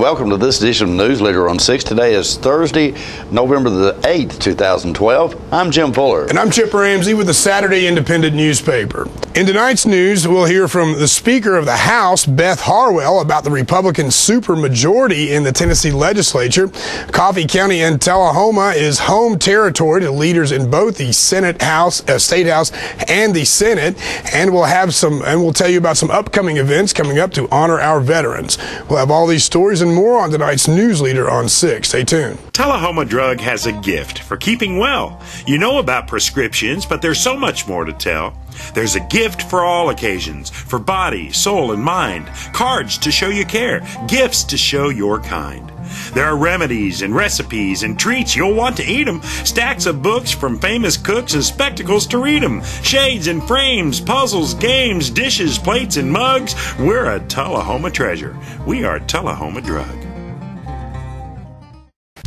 welcome to this edition of News Leader on 6. Today is Thursday, November the 8th, 2012. I'm Jim Fuller. And I'm Chip Ramsey with the Saturday Independent newspaper. In tonight's news, we'll hear from the Speaker of the House, Beth Harwell, about the Republican supermajority in the Tennessee legislature. Coffee County and Tullahoma is home territory to leaders in both the Senate House, uh, State House, and the Senate. And we'll have some, and we'll tell you about some upcoming events coming up to honor our veterans. We'll have all these stories and more on tonight's news leader on 6. Stay tuned. Tullahoma Drug has a gift for keeping well. You know about prescriptions, but there's so much more to tell. There's a gift for all occasions, for body, soul, and mind. Cards to show you care, gifts to show your kind. There are remedies and recipes and treats you'll want to eat 'em. Stacks of books from famous cooks and spectacles to read 'em. Shades and frames, puzzles, games, dishes, plates, and mugs. We're a Tullahoma treasure. We are Tullahoma Drug.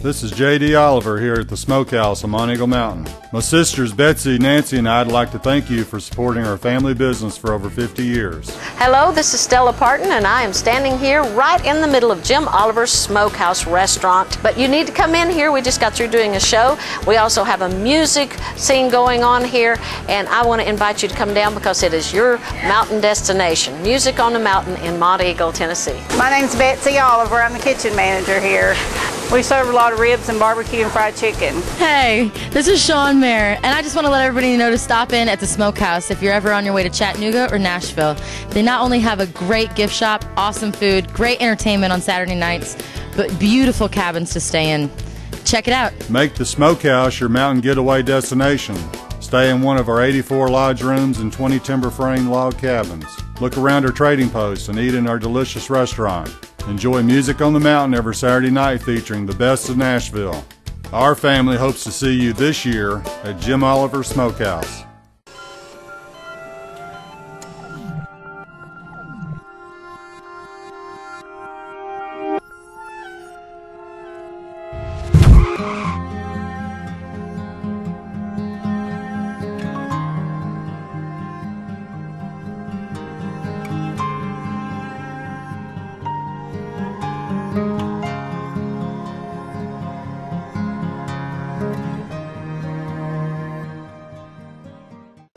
This is J.D. Oliver here at the Smokehouse on Monteagle Mountain. My sisters Betsy, Nancy, and I'd like to thank you for supporting our family business for over 50 years. Hello, this is Stella Parton, and I am standing here right in the middle of Jim Oliver's Smokehouse restaurant. But you need to come in here. We just got through doing a show. We also have a music scene going on here, and I want to invite you to come down because it is your mountain destination. Music on the Mountain in Monteagle, Tennessee. My name's Betsy Oliver. I'm the kitchen manager here. We serve a lot of ribs and barbecue and fried chicken. Hey, this is Sean Mayer, and I just want to let everybody know to stop in at the Smokehouse if you're ever on your way to Chattanooga or Nashville. They not only have a great gift shop, awesome food, great entertainment on Saturday nights, but beautiful cabins to stay in. Check it out. Make the Smokehouse your mountain getaway destination. Stay in one of our 84 lodge rooms and 20 timber frame log cabins. Look around our trading posts and eat in our delicious restaurant. Enjoy music on the mountain every Saturday night featuring the best of Nashville. Our family hopes to see you this year at Jim Oliver Smokehouse.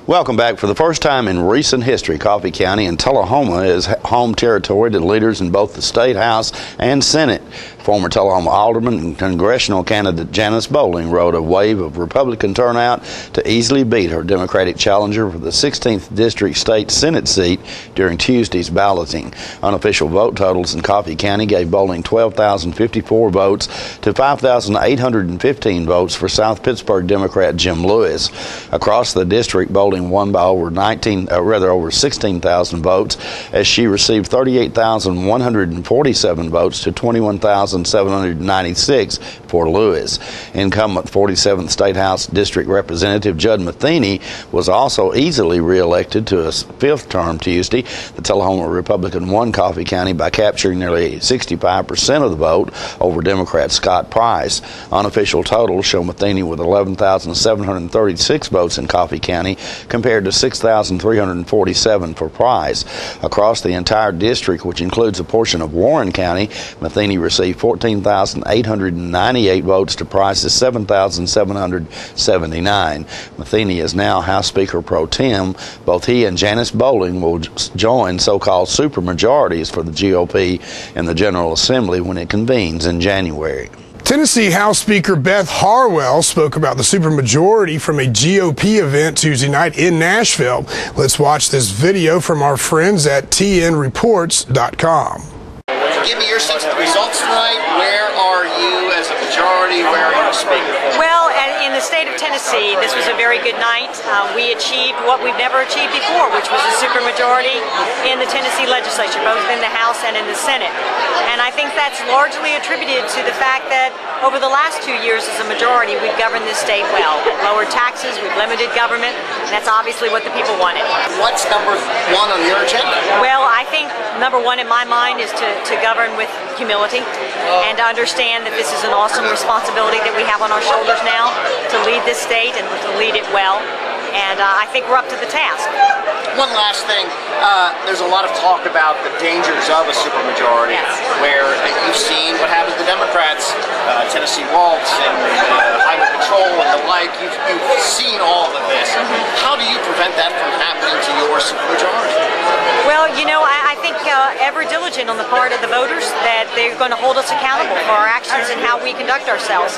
Welcome back. For the first time in recent history, Coffee County and Tullahoma is home territory to leaders in both the State House and Senate. Former Tullahoma Alderman and congressional candidate Janice Bowling rode a wave of Republican turnout to easily beat her Democratic challenger for the 16th District State Senate seat during Tuesday's balloting. Unofficial vote totals in Coffee County gave Bowling 12,054 votes to 5,815 votes for South Pittsburg Democrat Jim Lewis. Across the district, Bowling won by over 19, uh, rather over 16,000 votes, as she received 38,147 votes to 21,796 for Lewis. Incumbent 47th State House District Representative Judd Matheny was also easily reelected to a fifth term Tuesday. The Tullahoma Republican won Coffee County by capturing nearly 65% of the vote over Democrat Scott Price. Unofficial totals show Matheny with 11,736 votes in Coffee County compared to 6,347 for Price. Across the entire district, which includes a portion of Warren County, Matheny received 14,898 votes to Price's 7,779. Matheny is now House Speaker pro tem. Both he and Janice Bowling will join so-called supermajorities for the GOP in the General Assembly when it convenes in January. Tennessee House Speaker Beth Harwell spoke about the supermajority from a GOP event Tuesday night in Nashville. Let's watch this video from our friends at TNReports.com. Give me your sense of the results tonight. Where are you as a majority? Where are you as speaker? Well, in the state of Tennessee, this was a very good night. Uh, we achieved what we've never achieved before, which was a supermajority in the Tennessee legislature, both in the House and in the Senate. And I think that's largely attributed to the fact that over the last two years as a majority, we've governed this state well. We've lowered taxes, we've limited government, and that's obviously what the people wanted. What's number one on your agenda? Well, I think number one in my mind is to, to govern with humility and to understand that this is an awesome responsibility that we have on our shoulders now to lead this state and to lead it well. and uh, I think we're up to the task. One last thing. Uh, there's a lot of talk about the dangers of a supermajority, Yes. where uh, you've seen what happens to Democrats, uh, Tennessee Waltz, and uh, and the like. You've, you've seen all of this. How do you prevent that from happening to your supermajority? Well, you know, I, I think uh, ever diligent on the part of the voters that they're going to hold us accountable for our actions and how we conduct ourselves.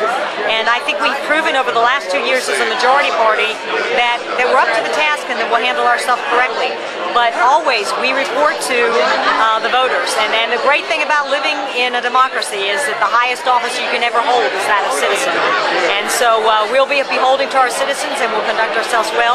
And I think we've proven over the last two years as a majority party that, that we're up to the task and that we'll handle ourselves correctly. But always we report to uh, the voters. And, and the great thing about living in a democracy is that the highest office you can ever hold is that of citizen. And so uh, we'll be beholding to our citizens and we'll conduct ourselves well.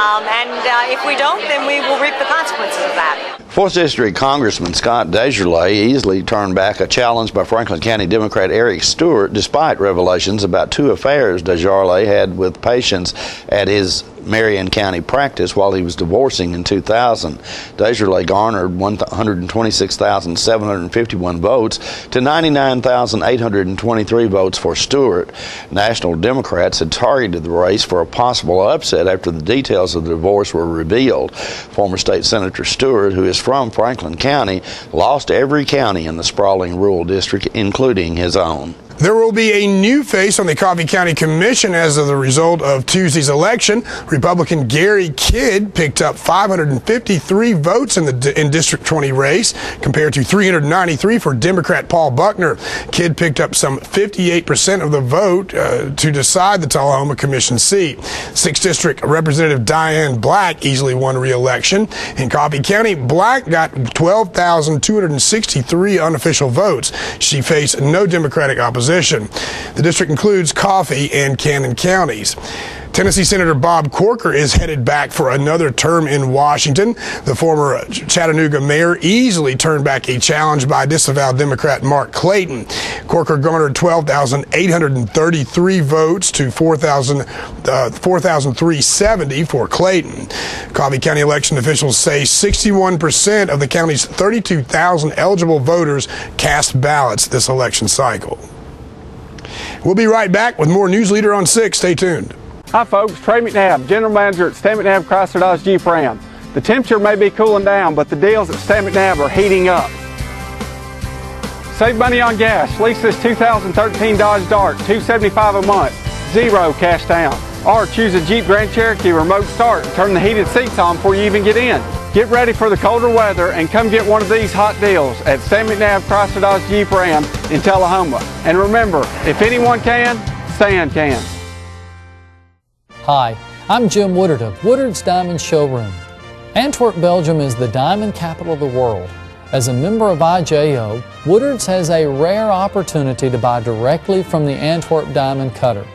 Um, and uh, if we don't, then we will reap the consequences of that. Fourth District Congressman Scott Desjarlais easily turned back a challenge by Franklin County Democrat Eric Stewart, despite revelations about two affairs Desjarlais had with patients at his Marion County practice while he was divorcing in 2000. Desjarlais garnered 126,751 votes to 99,823 votes for Stewart. National Democrats had targeted the race for a possible upset after the details of the divorce were revealed. Former State Senator Stewart, who is from Franklin County, lost every county in the sprawling rural district, including his own. There will be a new face on the Coffee County Commission as of the result of Tuesday's election. Republican Gary Kidd picked up 553 votes in the in District 20 race compared to 393 for Democrat Paul Buckner. Kidd picked up some 58% of the vote uh, to decide the Tullahoma Commission seat. Sixth District Representative Diane Black easily won re-election. In Coffee County, Black got 12,263 unofficial votes. She faced no Democratic opposition. The district includes Coffee and Cannon counties. Tennessee Senator Bob Corker is headed back for another term in Washington. The former Chattanooga mayor easily turned back a challenge by disavowed Democrat Mark Clayton. Corker garnered 12,833 votes to 4,000, uh, 4,370 for Clayton. Coffee County election officials say 61% of the county's 32,000 eligible voters cast ballots this election cycle. We'll be right back with more News Leader on 6. Stay tuned. Hi folks, Trey McNabb, General Manager at Stan McNabb Chrysler Dodge Jeep Ram. The temperature may be cooling down, but the deals at Stan McNabb are heating up. Save money on gas. Lease this 2013 Dodge Dart, 275 a month, zero cash down. Or choose a Jeep Grand Cherokee remote start and turn the heated seats on before you even get in. Get ready for the colder weather and come get one of these hot deals at Stan McNabb Chrysler Dodge Jeep Ram in Tullahoma. And remember, if anyone can, Stan can. Hi, I'm Jim Woodard of Woodard's Diamond Showroom. Antwerp, Belgium is the diamond capital of the world. As a member of IJO, Woodard's has a rare opportunity to buy directly from the Antwerp diamond cutter.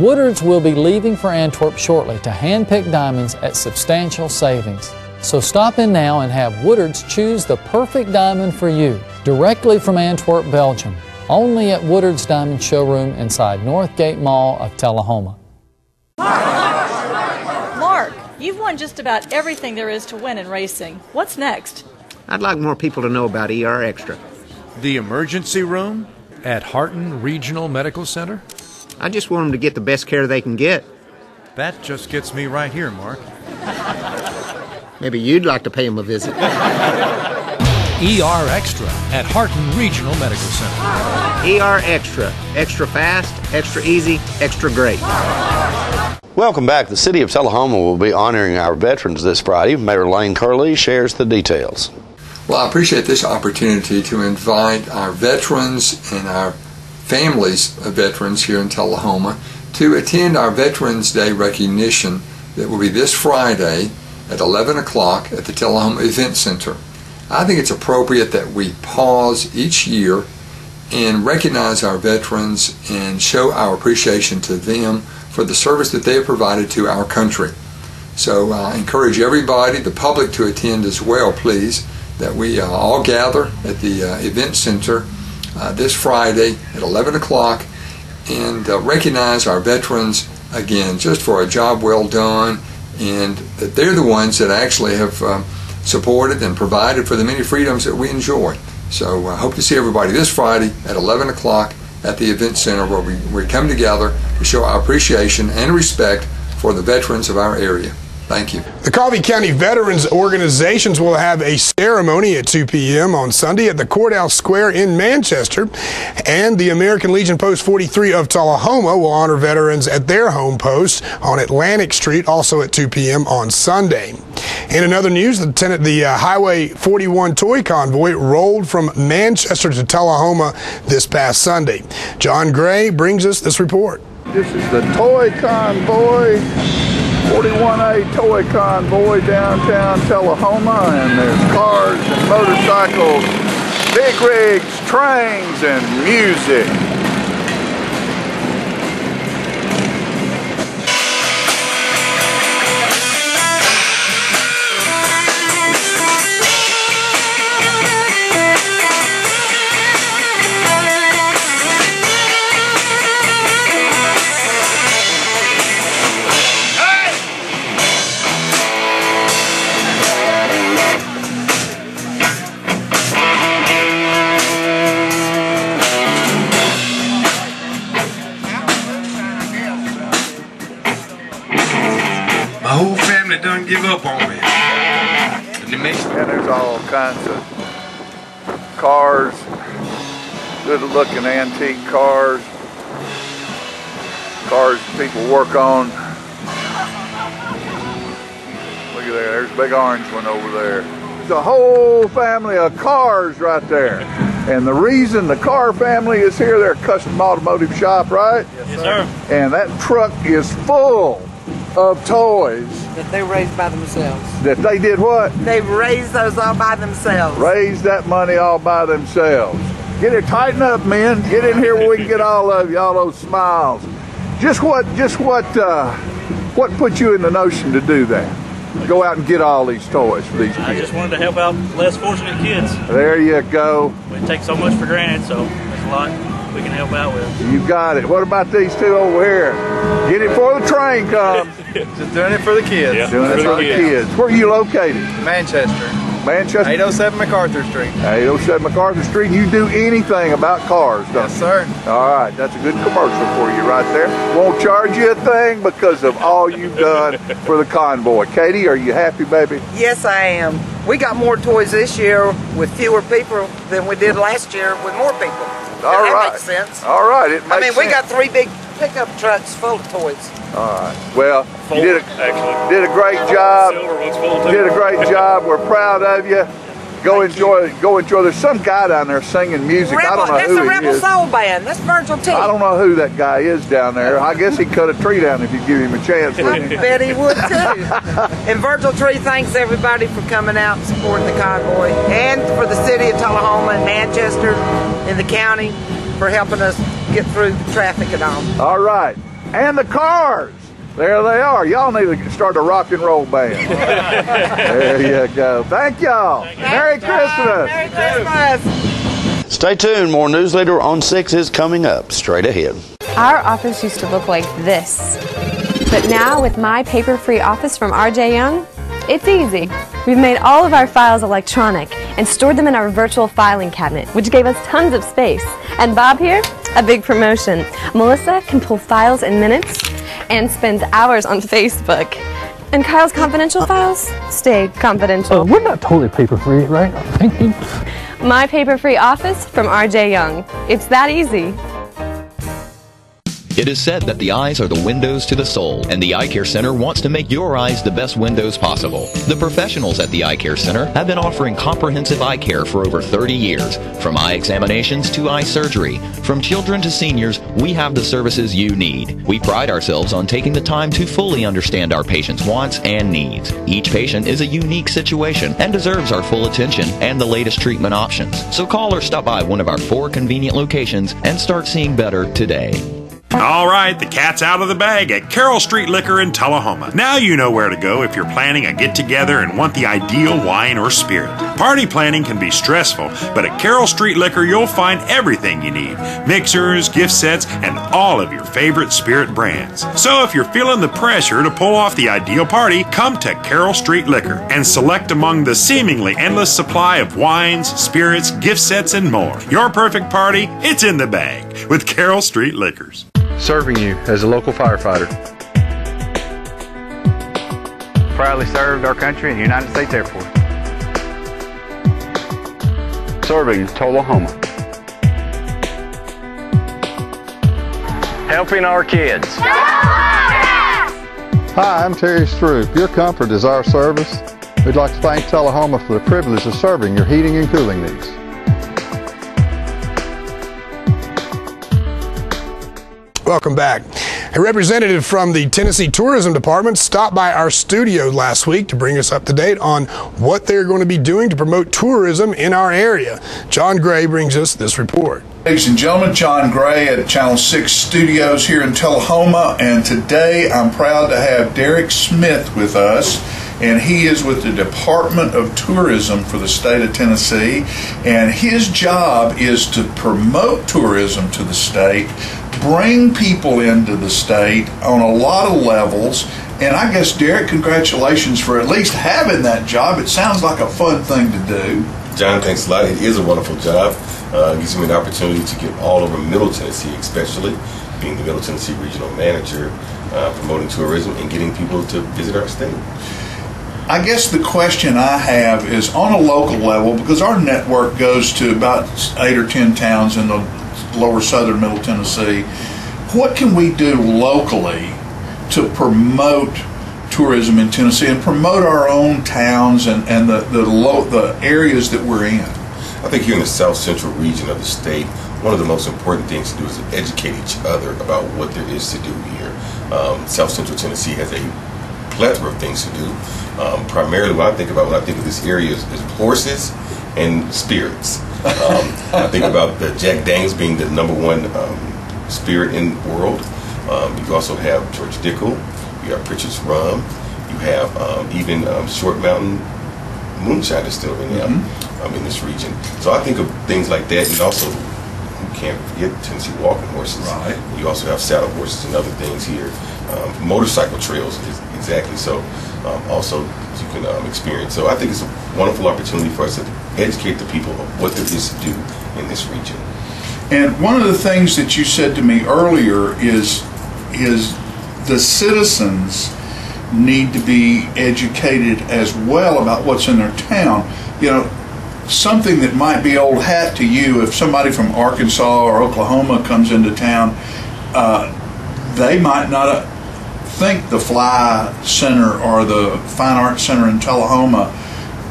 Woodard's will be leaving for Antwerp shortly to hand-pick diamonds at substantial savings. So stop in now and have Woodard's choose the perfect diamond for you directly from Antwerp, Belgium. Only at Woodard's Diamond Showroom inside Northgate Mall of Tullahoma. Mark, you've won just about everything there is to win in racing. What's next? I'd like more people to know about ER Extra. The emergency room at Harton Regional Medical Center? I just want them to get the best care they can get. That just gets me right here, Mark. Maybe you'd like to pay them a visit. ER Extra at Harton Regional Medical Center. ER Extra. Extra fast, extra easy, extra great. Welcome back. The city of Tullahoma will be honoring our veterans this Friday. Mayor Lane Curlee shares the details. Well, I appreciate this opportunity to invite our veterans and our families of veterans here in Tullahoma to attend our Veterans Day recognition that will be this Friday at 11 o'clock at the Tullahoma Event Center. I think it's appropriate that we pause each year and recognize our veterans and show our appreciation to them for the service that they have provided to our country. So I encourage everybody, the public, to attend as well, please, that we uh, all gather at the uh, event center uh, this Friday at 11 o'clock and uh, recognize our veterans again just for a job well done and that they're the ones that actually have um, supported and provided for the many freedoms that we enjoy. So I hope to see everybody this Friday at 11 o'clock at the event center where we, we come together to show our appreciation and respect for the veterans of our area. Thank you. The Coffee County Veterans Organizations will have a ceremony at 2 p.m. on Sunday at the Courthouse Square in Manchester. And the American Legion Post 43 of Tullahoma will honor veterans at their home post on Atlantic Street, also at 2 p.m. on Sunday. In another news, the, the uh, Highway 41 toy convoy rolled from Manchester to Tullahoma this past Sunday. John Gray brings us this report. This is the toy convoy 41A Toy Convoy downtown Tullahoma, and there's cars and motorcycles, big rigs, trains, and music. Kinds of cars, good looking antique cars, cars people work on. Look at there, there's a big orange one over there. There's a whole family of cars right there. And the reason the car family is here, they're a custom automotive shop, right? Yes, sir. And that truck is full of toys That they raised by themselves. that they did what? They raised those all by themselves. Raised that money all by themselves. Get it, tighten up, men. Get in here where we can get all of you, all those smiles. Just what, just what, uh, what put you in the notion to do that? Go out and get all these toys for these kids. I just wanted to help out less fortunate kids. There you go. We take so much for granted, so there's a lot we can help out with. You got it. What about these two over here? Get it before the train comes. Just doing it for the kids. Doing it for the kids. Where are you located? Manchester. Manchester? 807 MacArthur Street. 807 MacArthur Street. You do anything about cars, don't Yes, you? sir. All right, that's a good commercial for you right there. Won't charge you a thing because of all you've done for the convoy. Katie, are you happy, baby? Yes, I am. We got more toys this year with fewer people than we did last year with more people. All that right. makes sense. All right, it makes I mean, we got three big pickup trucks full of toys. All right. Well, you did a, did a great job. Did a great job. We're proud of you. Go enjoy. Go enjoy. There's some guy down there singing music. I don't know that's who the he Rebel is. Soul Band. That's Virgil T. I don't know who that guy is down there. I guess he'd cut a tree down if you give him a chance. I bet he would too. and Virgil Tree thanks everybody for coming out and supporting the convoy, and for the city of Tullahoma and Manchester and the county for helping us get through the traffic and all. All right. And the cars. There they are. Y'all need to start a rock and roll band. there you go. Thank y'all. Merry Christmas. Merry Christmas. Stay tuned. More news later on 6 is coming up straight ahead. Our office used to look like this. But now, with my paper free office from RJ Young, it's easy. We've made all of our files electronic and stored them in our virtual filing cabinet, which gave us tons of space. And Bob here, a big promotion. Melissa can pull files in minutes and spends hours on Facebook. And Kyle's confidential files stay confidential. Uh, we're not totally paper free, right? My paper free office from RJ Young. It's that easy. It is said that the eyes are the windows to the soul, and the Eye Care Center wants to make your eyes the best windows possible. The professionals at the Eye Care Center have been offering comprehensive eye care for over 30 years. From eye examinations to eye surgery, from children to seniors, we have the services you need. We pride ourselves on taking the time to fully understand our patients' wants and needs. Each patient is a unique situation and deserves our full attention and the latest treatment options. So call or stop by one of our four convenient locations and start seeing better today. All right, the cat's out of the bag at Carroll Street Liquor in Tullahoma. Now you know where to go if you're planning a get together and want the ideal wine or spirit. Party planning can be stressful, but at Carroll Street Liquor you'll find everything you need mixers, gift sets, and all of your favorite spirit brands. So if you're feeling the pressure to pull off the ideal party, come to Carroll Street Liquor and select among the seemingly endless supply of wines, spirits, gift sets, and more. Your perfect party, it's in the bag with Carroll Street Liquors. Serving you as a local firefighter. proudly served our country in the United States Air Force. Serving Tullahoma. Helping our kids. Hi, I'm Terry Stroop. Your comfort is our service. We'd like to thank Tullahoma for the privilege of serving your heating and cooling needs. Welcome back. A representative from the Tennessee Tourism Department stopped by our studio last week to bring us up to date on what they're going to be doing to promote tourism in our area. John Gray brings us this report. Ladies and gentlemen, John Gray at Channel 6 Studios here in Tullahoma, and today I'm proud to have Derek Smith with us. And he is with the Department of Tourism for the state of Tennessee. And his job is to promote tourism to the state, bring people into the state on a lot of levels. And I guess, Derek, congratulations for at least having that job. It sounds like a fun thing to do. John, thanks a lot. It is a wonderful job. Uh, it gives me an opportunity to get all over Middle Tennessee, especially being the Middle Tennessee Regional Manager, uh, promoting tourism and getting people to visit our state. I guess the question I have is on a local level, because our network goes to about eight or ten towns in the lower southern Middle Tennessee. What can we do locally to promote tourism in Tennessee and promote our own towns and, and the, the, lo- the areas that we're in? I think here in the south central region of the state, one of the most important things to do is to educate each other about what there is to do here. Um, south central Tennessee has a plethora of things to do. Um, primarily, what I think about when I think of this area is, is horses and spirits. Um, I think about the Jack Daniels being the number one um, spirit in the world. Um, you also have George Dickel. You have Prichard's Rum. You have um, even um, Short Mountain Moonshine Distillery now Mm-hmm. um, in this region. So I think of things like that, and also you can't forget Tennessee walking horses. Right. You also have saddle horses and other things here. Um, motorcycle trails is exactly so. Um, also, you can um, experience. So I think it's a wonderful opportunity for us to educate the people of what there is to do in this region. And one of the things that you said to me earlier is is the citizens need to be educated as well about what's in their town. You know, something that might be old hat to you if somebody from Arkansas or Oklahoma comes into town, uh, they might not think the Fly Center or the Fine Arts Center in Tullahoma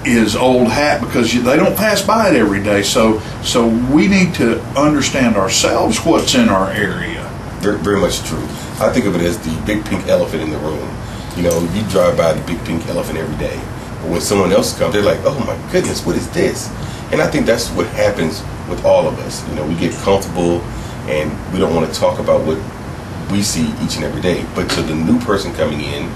is old hat because they don't pass by it every day. So, so we need to understand ourselves what's in our area. Very, very much true. I think of it as the big pink elephant in the room. You know, you drive by the big pink elephant every day. But when someone else comes, they're like, oh my goodness, what is this? And I think that's what happens with all of us. You know, we get comfortable and we don't want to talk about what we see each and every day. But to the new person coming in,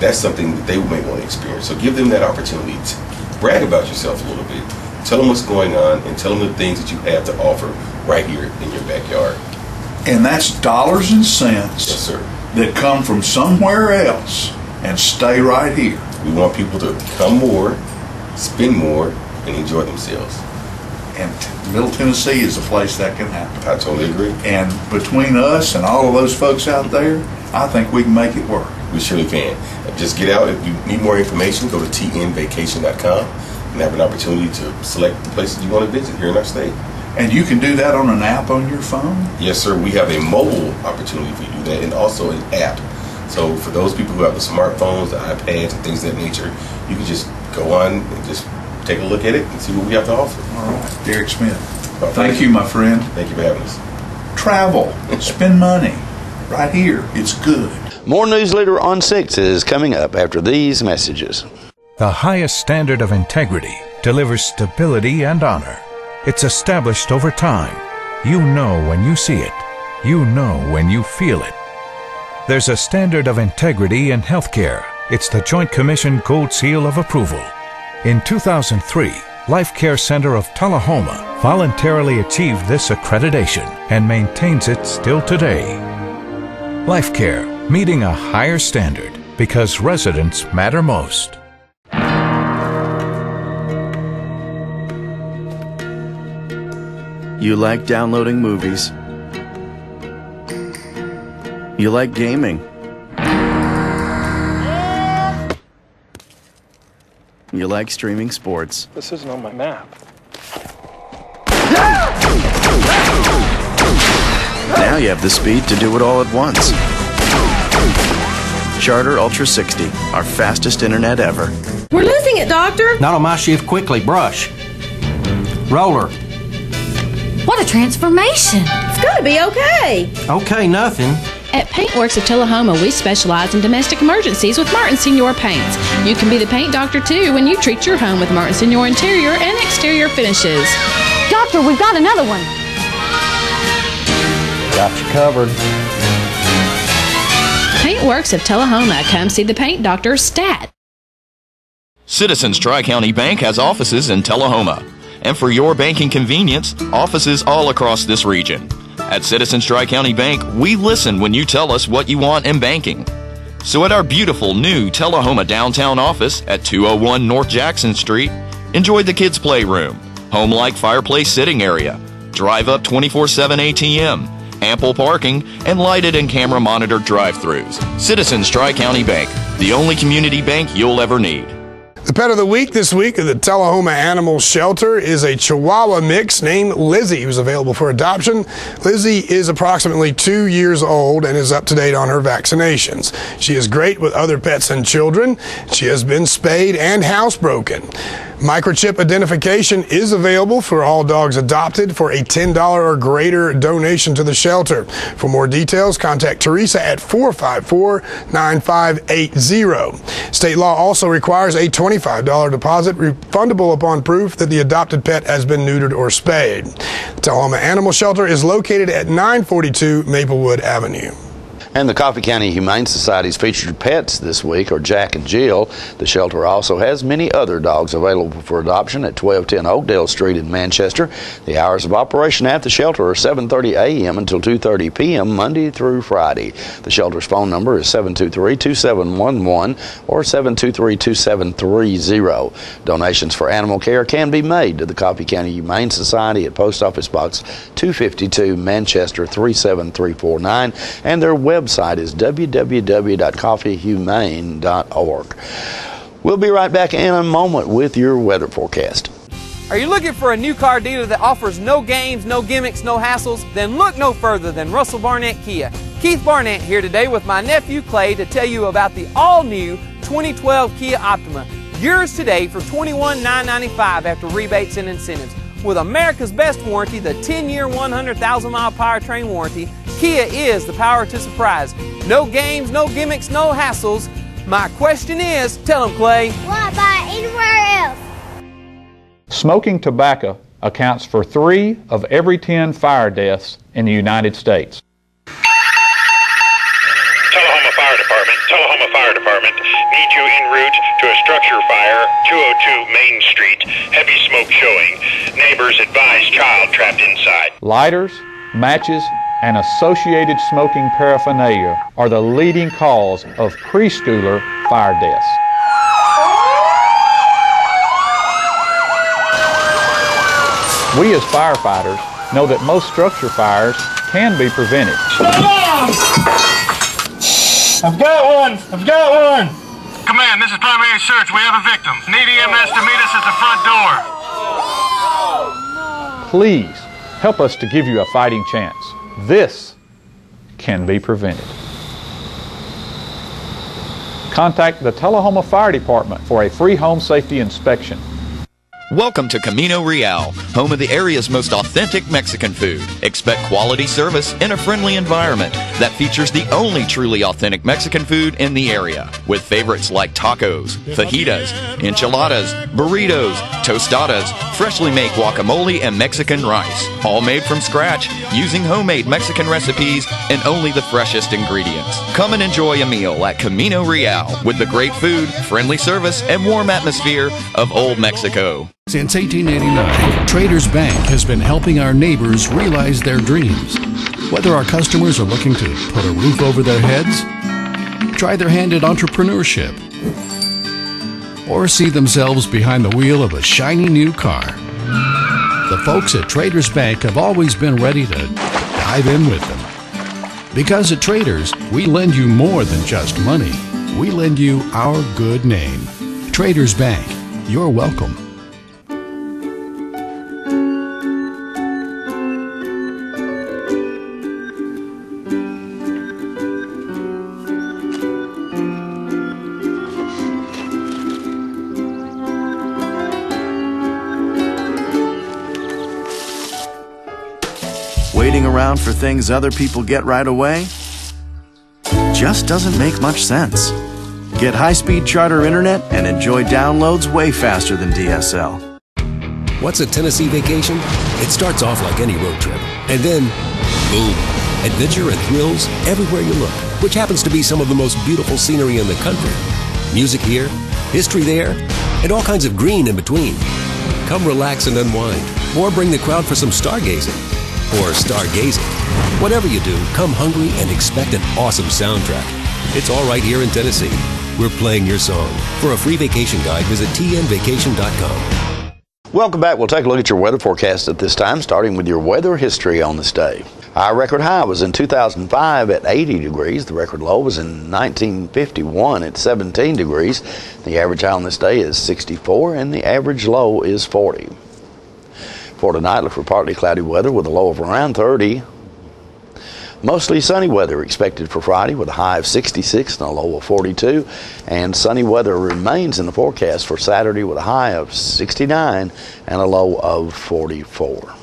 that's something that they may want to experience. So give them that opportunity to brag about yourself a little bit. Tell them what's going on and tell them the things that you have to offer right here in your backyard. And that's dollars and cents Yes, sir. that come from somewhere else and stay right here. We want people to come more, spend more, and enjoy themselves. And t- Middle Tennessee is a place that can happen. I totally agree. And between us and all of those folks out there, I think we can make it work. We surely can. Just get out. If you need more information, go to tnvacation.com and have an opportunity to select the places you want to visit here in our state. And you can do that on an app on your phone? Yes, sir. We have a mobile opportunity for you to do that and also an app. So for those people who have the smartphones, the iPads, and things of that nature, you can just go on and just take a look at it and see what we have to offer. All right. Derek Smith. Thank you, my friend. Thank you for having us. Travel, spend money. Right here. It's good. More news leader on six is coming up after these messages. The highest standard of integrity delivers stability and honor. It's established over time. You know when you see it. You know when you feel it. There's a standard of integrity in healthcare. It's the Joint Commission Gold Seal of Approval. In 2003, Life Care Center of Tullahoma voluntarily achieved this accreditation and maintains it still today. Life Care, meeting a higher standard because residents matter most. You like downloading movies. You like gaming. You like streaming sports. This isn't on my map. Now you have the speed to do it all at once. Charter Ultra 60, our fastest internet ever. We're losing it, Doctor. Not on my shift. Quickly, brush. Roller. What a transformation. It's gonna be okay. Okay, nothing. At Paintworks of Tullahoma, we specialize in domestic emergencies with Martin Senour Paints. You can be the paint doctor too when you treat your home with Martin Senour interior and exterior finishes. Doctor, we've got another one. Got you covered. Paintworks of Tullahoma. Come see the paint doctor, Stat. Citizens Tri County Bank has offices in Tullahoma. And for your banking convenience, offices all across this region. At Citizens Tri County Bank, we listen when you tell us what you want in banking. So at our beautiful new Tullahoma downtown office at 201 North Jackson Street, enjoy the kids' playroom, home like fireplace sitting area, drive up 24 7 ATM, ample parking, and lighted and camera monitored drive throughs. Citizens Tri County Bank, the only community bank you'll ever need. The pet of the week this week at the Tullahoma Animal Shelter is a Chihuahua mix named Lizzie, who's available for adoption. Lizzie is approximately two years old and is up to date on her vaccinations. She is great with other pets and children. She has been spayed and housebroken. Microchip identification is available for all dogs adopted for a $10 or greater donation to the shelter. For more details, contact Teresa at 454 9580. State law also requires a $25 deposit refundable upon proof that the adopted pet has been neutered or spayed. The Tullahoma Animal Shelter is located at 942 Maplewood Avenue. And the Coffee County Humane Society's featured pets this week are Jack and Jill. The shelter also has many other dogs available for adoption at 1210 Oakdale Street in Manchester. The hours of operation at the shelter are 7:30 a.m. until 2:30 p.m. Monday through Friday. The shelter's phone number is 723-2711 or 723-2730. Donations for animal care can be made to the Coffee County Humane Society at Post Office Box 252, Manchester 37349, and their website is www.coffeehumane.org. We'll be right back in a moment with your weather forecast. Are you looking for a new car dealer that offers no games, no gimmicks, no hassles? Then look no further than Russell Barnett Kia. Keith Barnett here today with my nephew Clay to tell you about the all-new 2012 Kia Optima. Yours today for $21,995 after rebates and incentives. With America's best warranty, the 10-year, 100,000-mile powertrain warranty, Kia is the power to surprise. No games, no gimmicks, no hassles. My question is, tell them, Clay. Why buy anywhere else? Smoking tobacco accounts for three of every 10 fire deaths in the United States. Tullahoma Fire Department, Tullahoma Fire Department, need you en route to a structure fire, 202 Main Street, heavy smoke showing. Neighbors advise child trapped inside. Lighters, matches, and associated smoking paraphernalia are the leading cause of preschooler fire deaths. We as firefighters know that most structure fires can be prevented. I've got one! I've got one! Command, this is primary search. We have a victim. Need EMS to meet us at the front door. Please help us to give you a fighting chance. This can be prevented. Contact the Tullahoma Fire Department for a free home safety inspection. Welcome to Camino Real, home of the area's most authentic Mexican food. Expect quality service in a friendly environment that features the only truly authentic Mexican food in the area, with favorites like tacos, fajitas, enchiladas, burritos, tostadas, freshly made guacamole, and Mexican rice, all made from scratch using homemade Mexican recipes and only the freshest ingredients. Come and enjoy a meal at Camino Real with the great food, friendly service, and warm atmosphere of Old Mexico. Since 1889, Traders Bank has been helping our neighbors realize their dreams. Whether our customers are looking to put a roof over their heads, try their hand at entrepreneurship, or see themselves behind the wheel of a shiny new car, the folks at Traders Bank have always been ready to dive in with them. Because at Traders, we lend you more than just money. We lend you our good name. Traders Bank, you're welcome. Around for things other people get right away just doesn't make much sense. Get high speed charter internet and enjoy downloads way faster than DSL. What's a Tennessee vacation? It starts off like any road trip, and then, boom, adventure and thrills everywhere you look, which happens to be some of the most beautiful scenery in the country. Music here, history there, and all kinds of green in between. Come relax and unwind, or bring the crowd for some stargazing. Or stargazing. Whatever you do, come hungry and expect an awesome soundtrack. It's all right here in Tennessee. We're playing your song. For a free vacation guide, visit tnvacation.com. Welcome back. We'll take a look at your weather forecast at this time, starting with your weather history on this day. Our record high was in 2005 at 80 degrees. The record low was in 1951 at 17 degrees. The average high on this day is 64 and the average low is 40. For tonight, look for partly cloudy weather with a low of around 30. Mostly sunny weather expected for Friday with a high of 66 and a low of 42. And sunny weather remains in the forecast for Saturday with a high of 69 and a low of 44.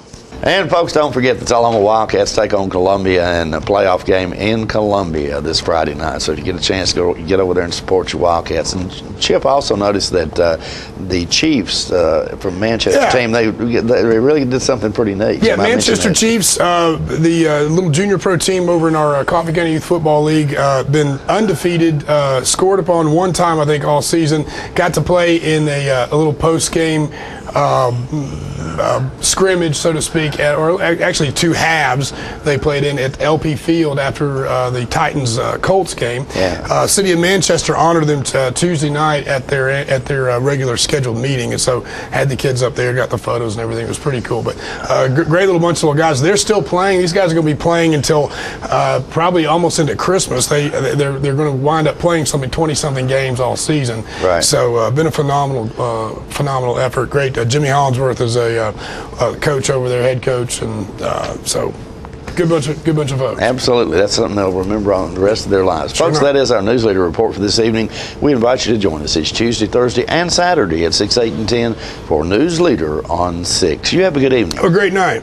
And folks, don't forget the Tullahoma Wildcats take on Columbia in a playoff game in Columbia this Friday night. So if you get a chance go get over there and support your Wildcats. And Chip also noticed that uh, the Chiefs uh, from Manchester Yeah. team they they really did something pretty neat. Yeah, You might mention Manchester. Chiefs, uh, the uh, little junior pro team over in our uh, Coffee County Youth Football League, uh, been undefeated, uh, scored upon one time, I think, all season. Got to play in a, uh, a little post game. Um, uh, scrimmage, so to speak, at, or actually two halves they played in at LP Field after uh, the Titans uh, Colts game. Yeah. Uh, City of Manchester honored them t- uh, Tuesday night at their at their uh, regular scheduled meeting, and so had the kids up there, got the photos and everything. It was pretty cool. But uh, gr- great little bunch of little guys. They're still playing. These guys are going to be playing until uh, probably almost into Christmas. They they're they're going to wind up playing something twenty something games all season. Right. So uh, been a phenomenal uh, phenomenal effort. Great. Uh, Jimmy Hollinsworth is a, uh, a coach over there, head coach, and uh, so. Good bunch of good bunch of folks. Absolutely. That's something they'll remember on the rest of their lives. Sure Folks, enough. that is our News Leader report for this evening. We invite you to join us each Tuesday, Thursday, and Saturday at 6, 8, and 10 for News Leader on 6. You have a good evening. Have a great night.